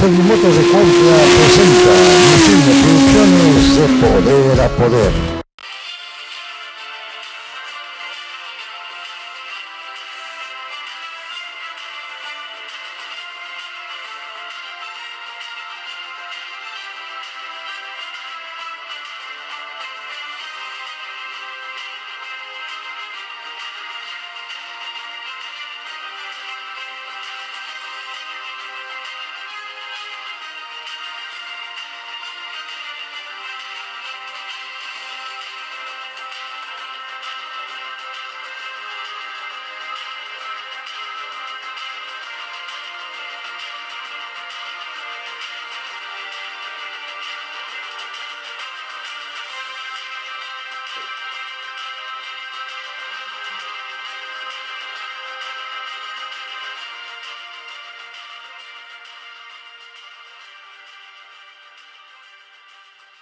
Servimotos de Cuautla presenta Misión Producciones de Poder a Poder.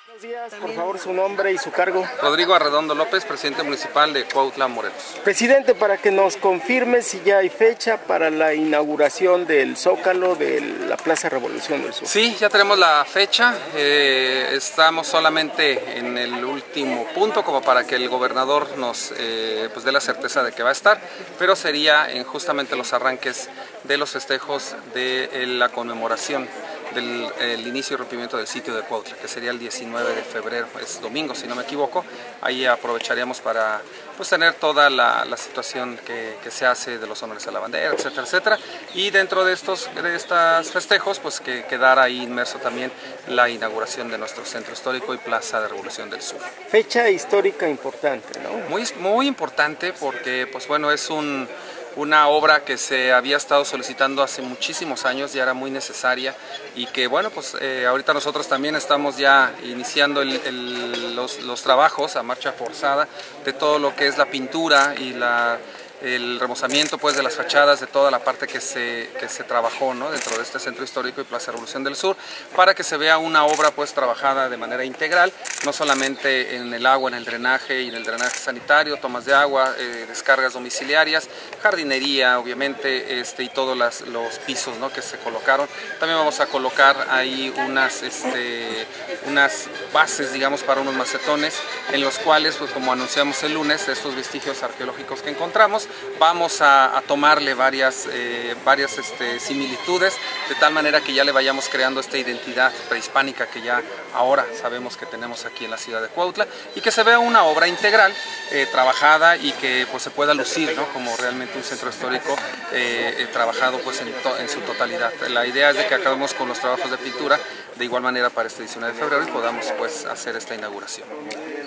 Buenos días, por favor, su nombre y su cargo. Rodrigo Arredondo López, presidente municipal de Cuautla, Morelos. Presidente, para que nos confirme si ya hay fecha para la inauguración del Zócalo de la Plaza Revolución del Sur. Sí, ya tenemos la fecha. Eh, estamos solamente en el último punto como para que el gobernador nos eh, pues dé la certeza de que va a estar, pero sería en justamente los arranques de los festejos de eh, la conmemoración del inicio y rompimiento del sitio de Cuautla, que sería el 19 de febrero, es domingo si no me equivoco. Ahí aprovecharíamos para pues, tener toda la, situación que, se hace de los honores a la bandera, etcétera, etcétera. Y dentro de estos de estos festejos, pues que quedara ahí inmerso también la inauguración de nuestro centro histórico y Plaza de Revolución del Sur. Fecha histórica importante, ¿no? Muy, muy importante porque, pues bueno, es un una obra que se había estado solicitando hace muchísimos años, ya era muy necesaria y que bueno, pues eh, ahorita nosotros también estamos ya iniciando los, los trabajos a marcha forzada de todo lo que es la pintura y la el remozamiento pues, de las fachadas de toda la parte que se, que se trabajó ¿no? dentro de este centro histórico y Plaza Revolución del Sur, para que se vea una obra pues, trabajada de manera integral, no solamente en el agua, en el drenaje y en el drenaje sanitario, tomas de agua, eh, descargas domiciliarias, jardinería obviamente este, y todos los pisos ¿no? que se colocaron. También vamos a colocar ahí unas, este, unas bases digamos para unos macetones en los cuales pues como anunciamos el lunes estos vestigios arqueológicos que encontramos vamos a, tomarle varias, eh, varias este, similitudes, de tal manera que ya le vayamos creando esta identidad prehispánica que ya ahora sabemos que tenemos aquí en la ciudad de Cuautla, y que se vea una obra integral, eh, trabajada y que pues, se pueda lucir como realmente un centro histórico eh, trabajado pues, en, en su totalidad. La idea es de que acabemos con los trabajos de pintura de igual manera para este 19 de febrero y podamos pues, hacer esta inauguración.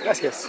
Gracias.